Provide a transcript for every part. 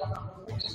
Rap, music,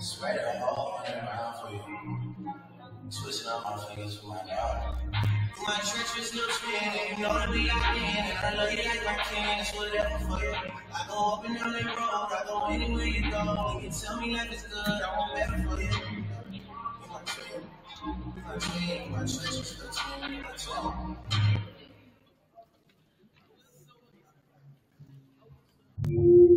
Spread it all around for you. Twisting up my fingers with my daughter. My treacherous lips spinning, you know to be locked in, and I love you like I can. It's whatever for you. I go up and down that road, I go anywhere you go. You can tell me life is good, I want better for you. You're my twin, my twin, my treacherous lips spinning, my twin.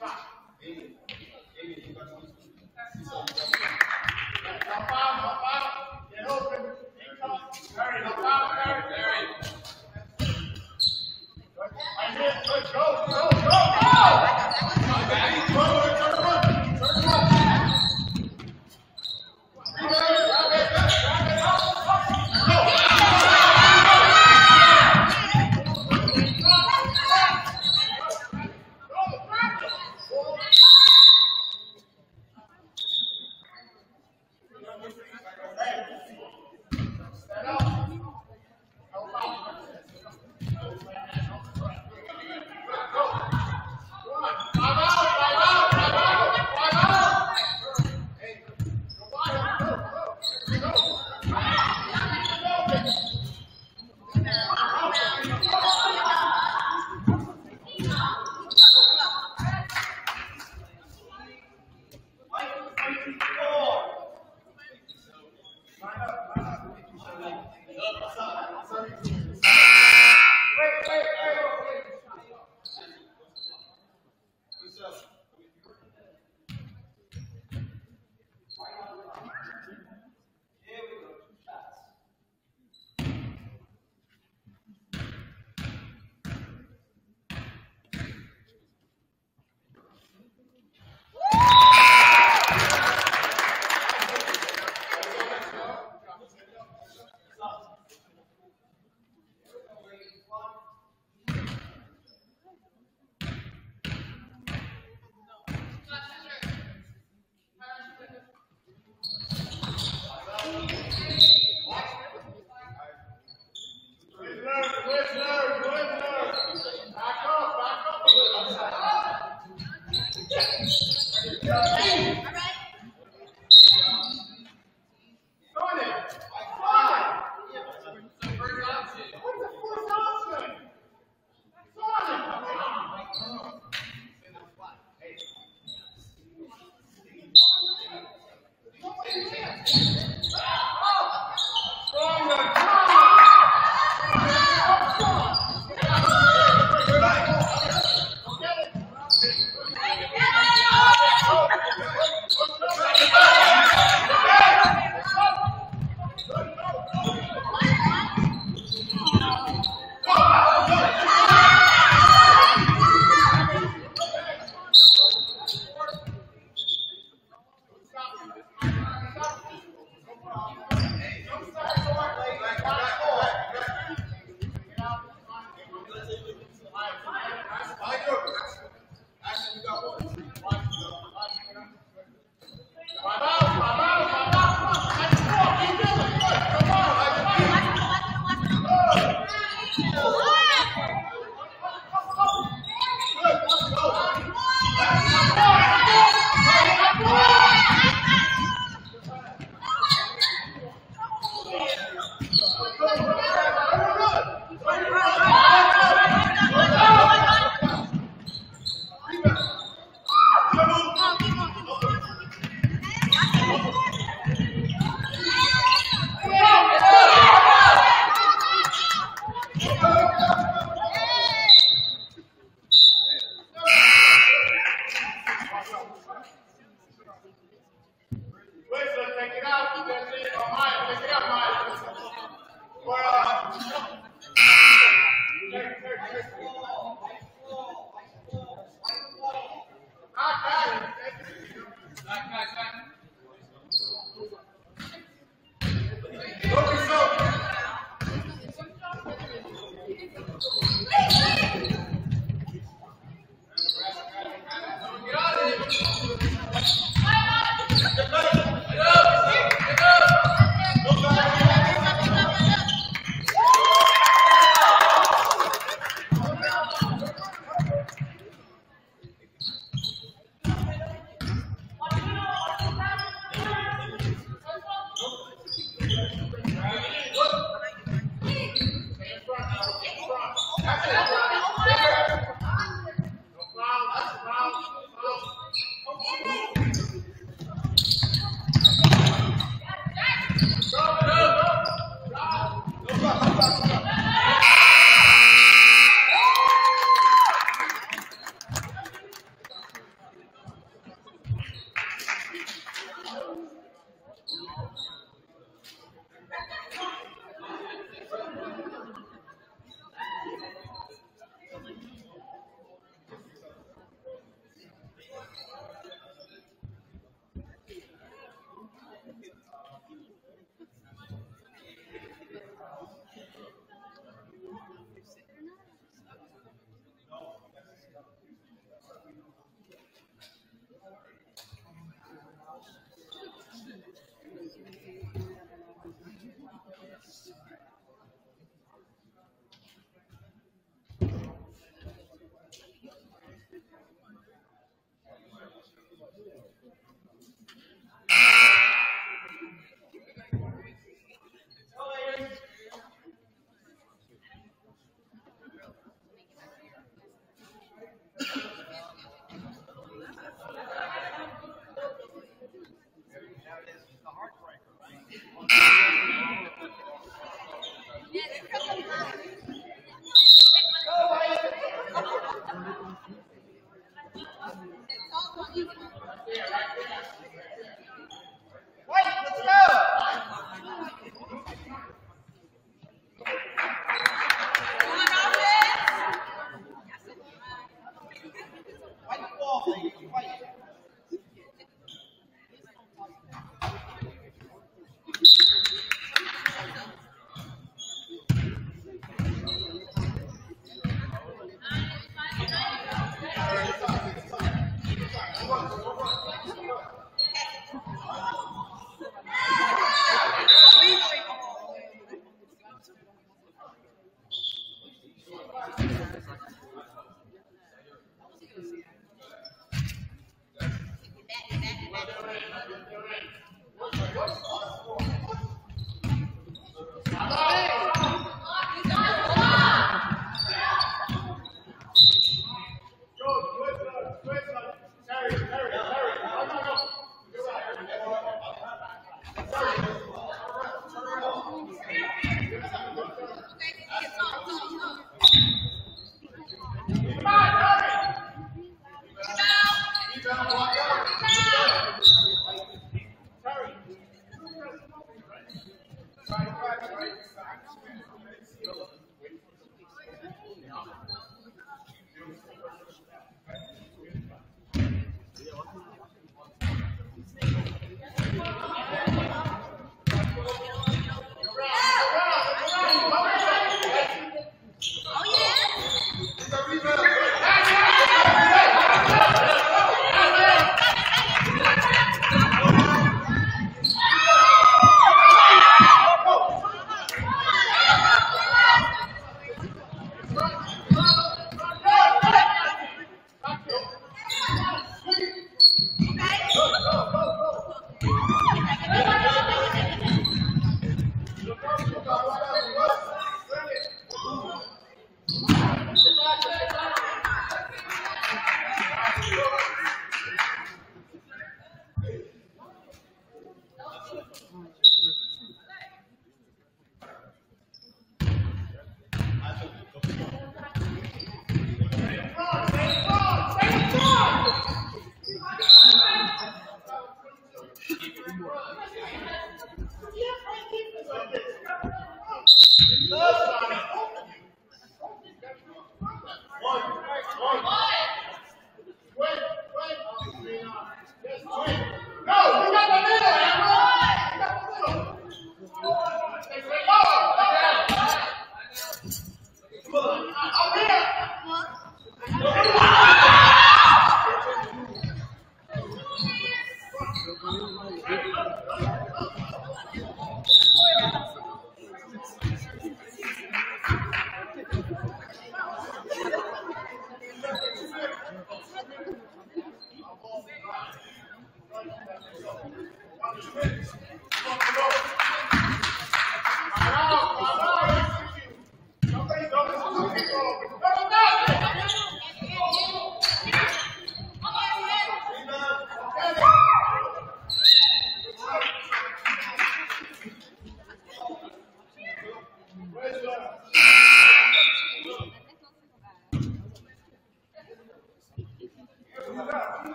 Thank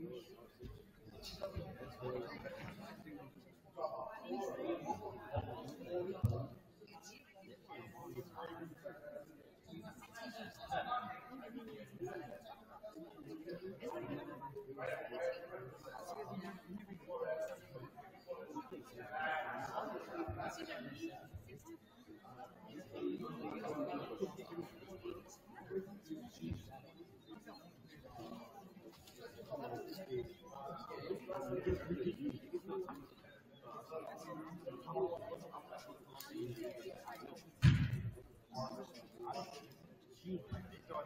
그 치사도 그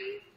please.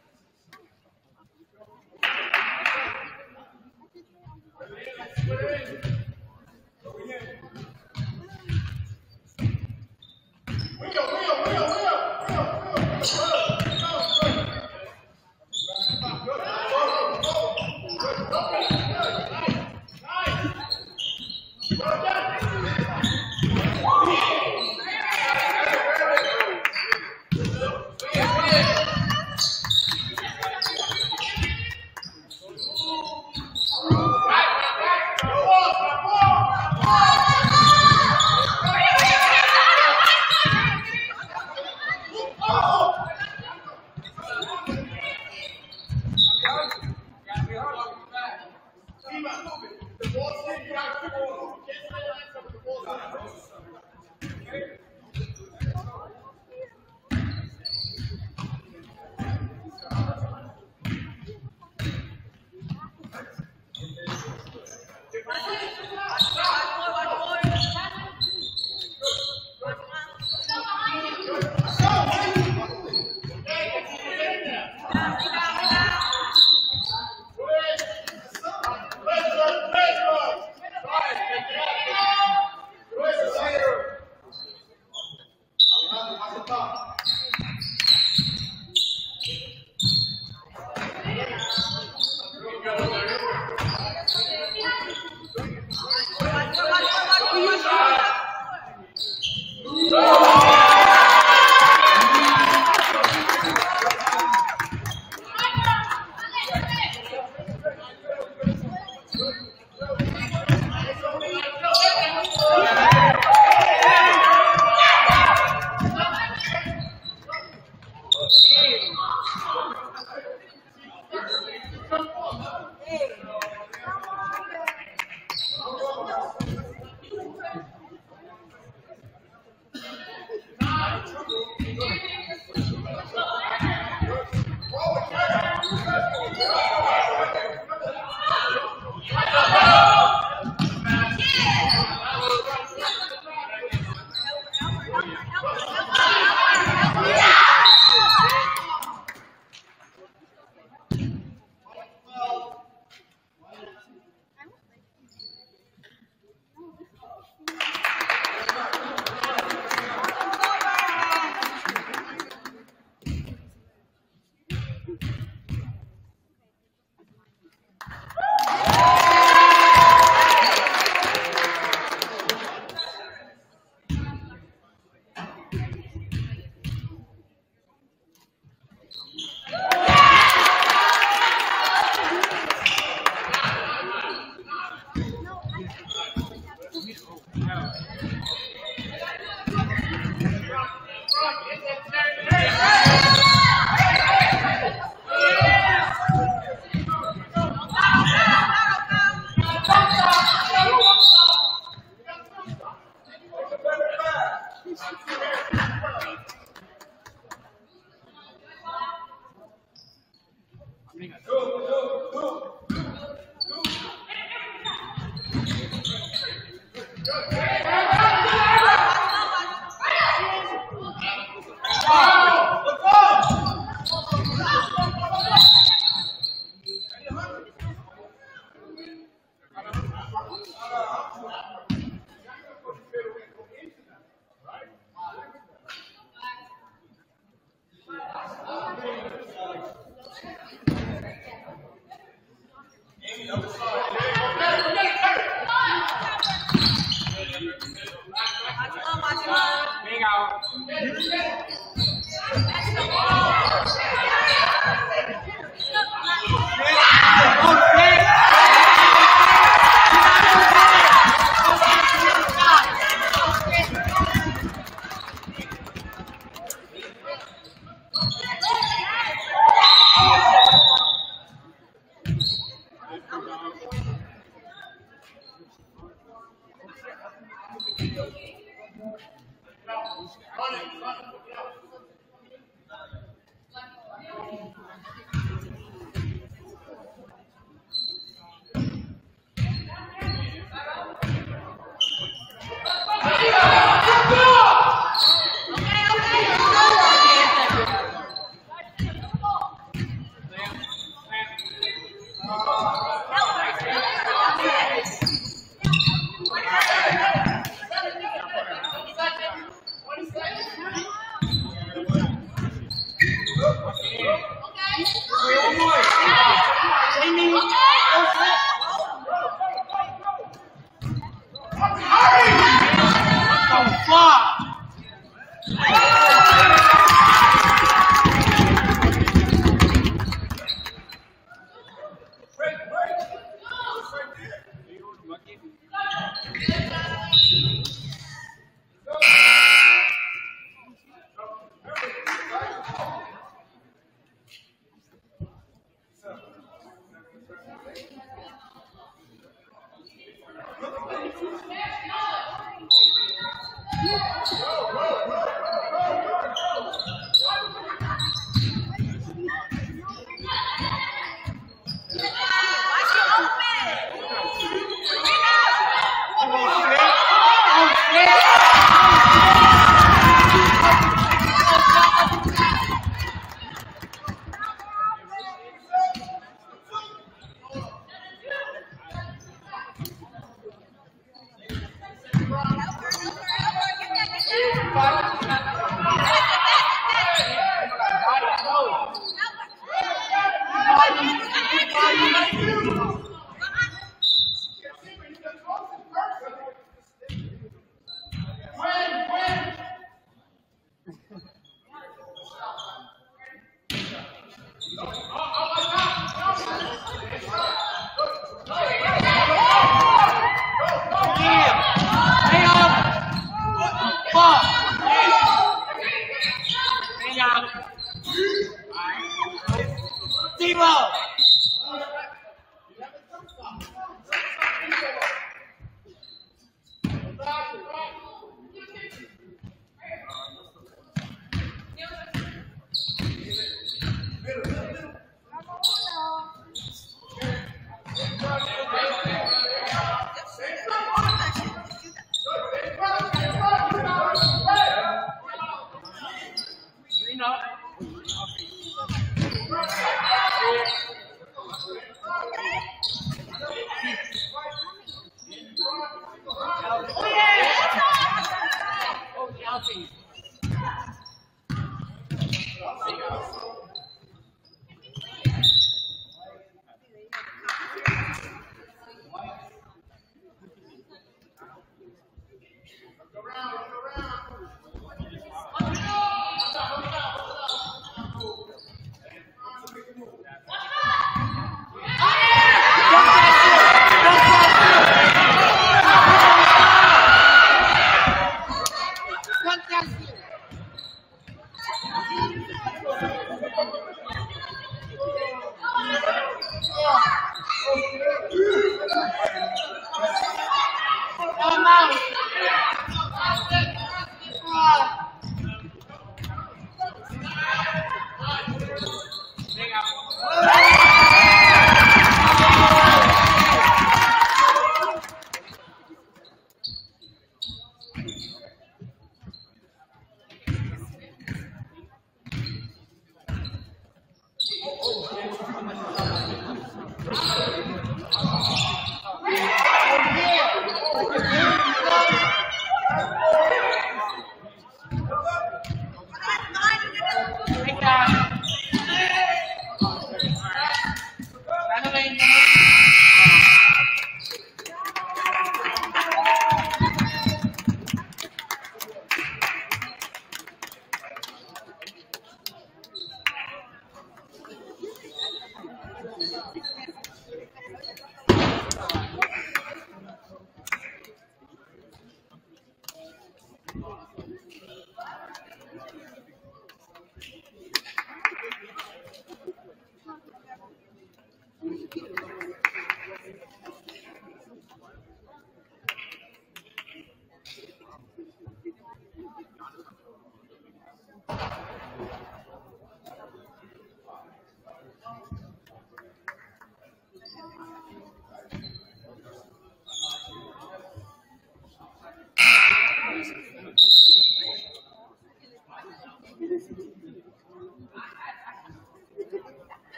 Podcast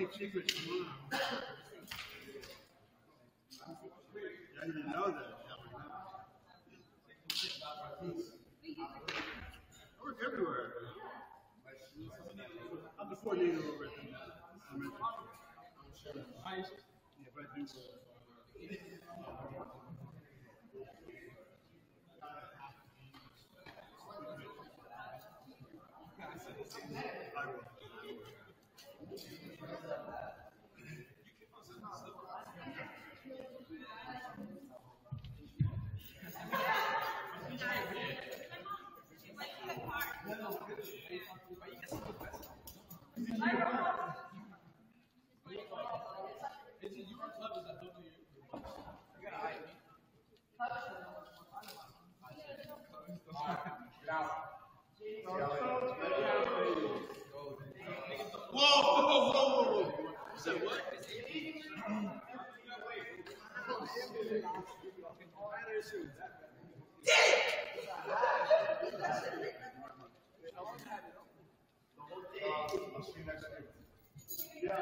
Keep secrets from mom. I didn't know that. I work everywhere. I'm the coordinator over at the. Yeah, I do. I will. Whoa, whoa, whoa, whoa, what? You. Yeah,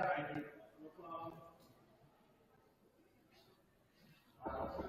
uh. Yeah.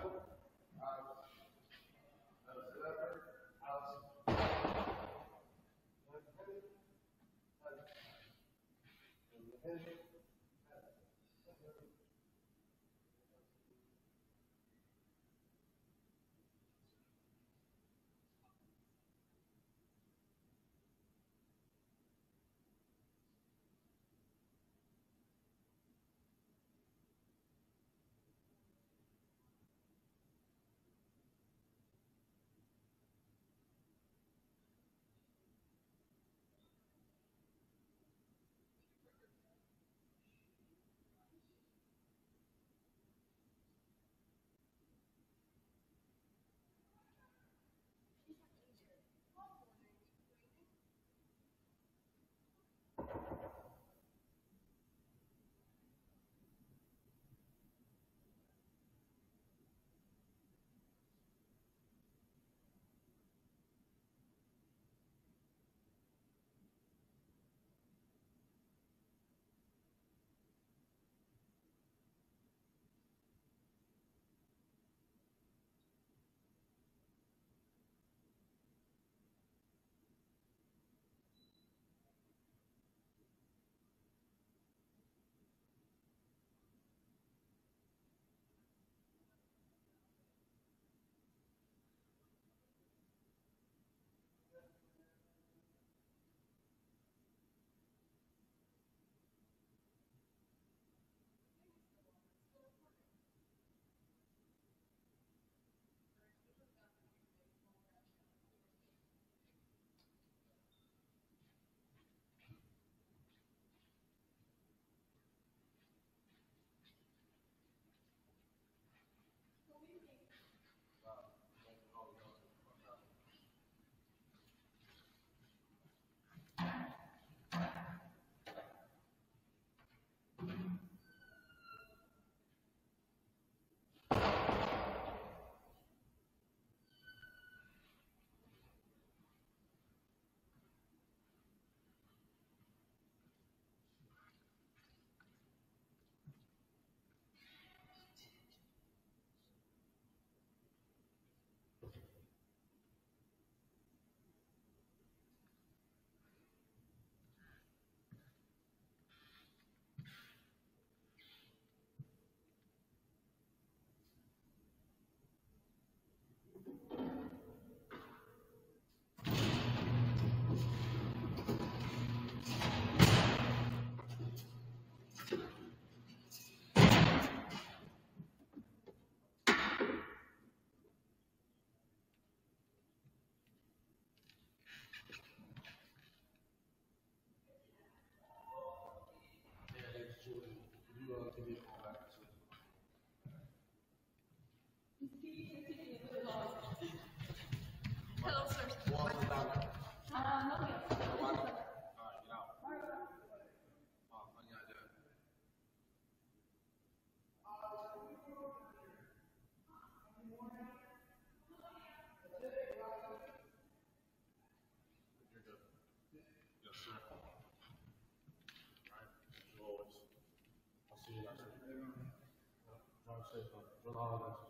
知道了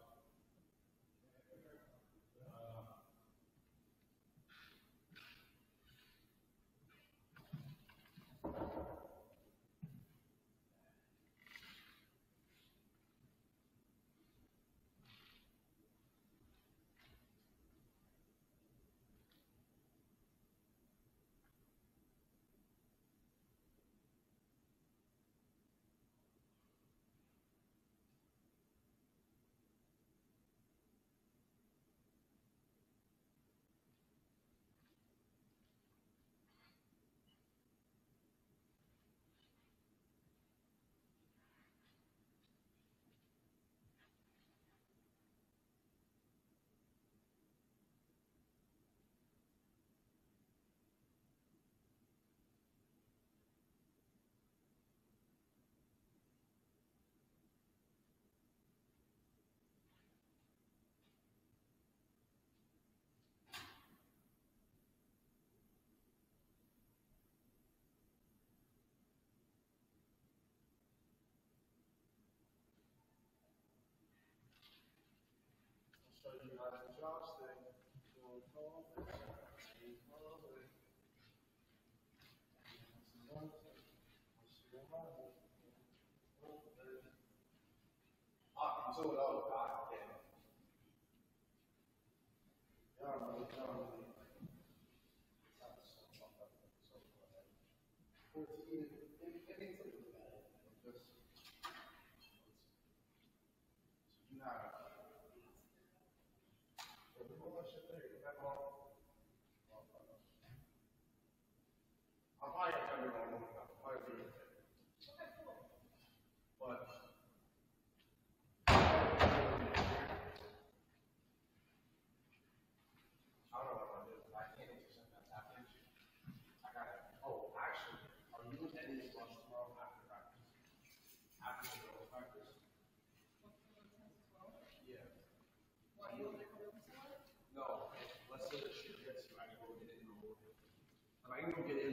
If I